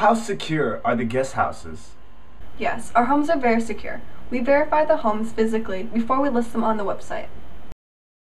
How secure are the guest houses? Yes, our homes are very secure. We verify the homes physically before we list them on the website.